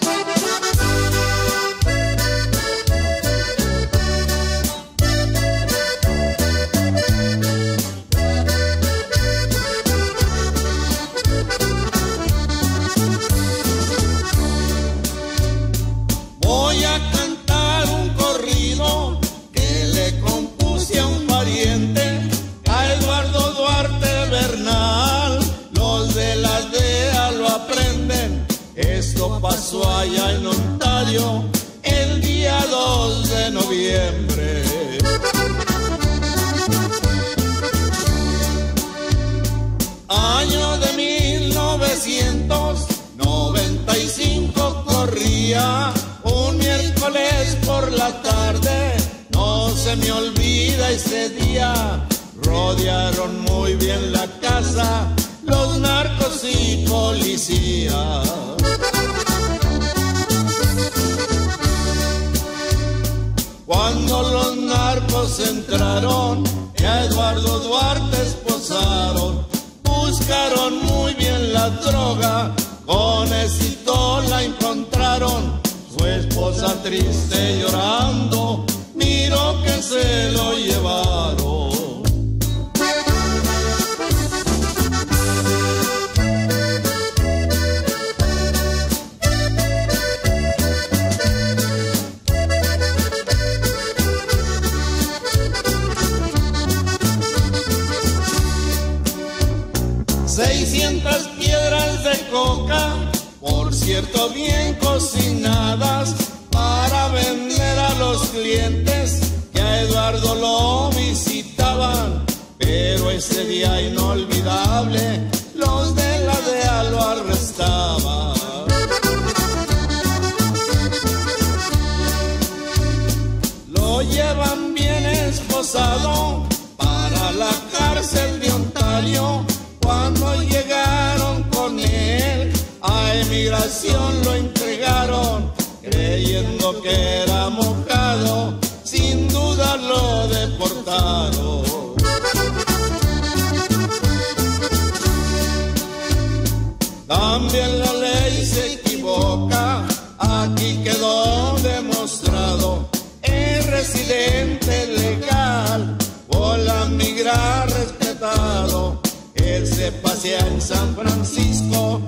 Bye. pasó allá en Ontario el día 2 de noviembre. Año de 1995 corría un miércoles por la tarde, no se me olvida ese día. Rodearon muy bien la casa los narcos y policías. Cuando los narcos entraron y a Eduardo Duarte esposaron, buscaron muy bien la droga, con éxito la encontraron. Su esposa triste llorando, miró que se lo 300 piedras de coca, por cierto bien cocinadas, para vender a los clientes. que a Eduardo lo visitaban, pero ese día inolvidable, los de la DEA lo arrestaban. Lo llevan bien esposado para la cárcel de Ontario lo entregaron, creyendo que era mojado, sin duda lo deportaron. También la ley se equivoca, aquí quedó demostrado, es residente legal, por la migrar respetado, él se pasea en San Francisco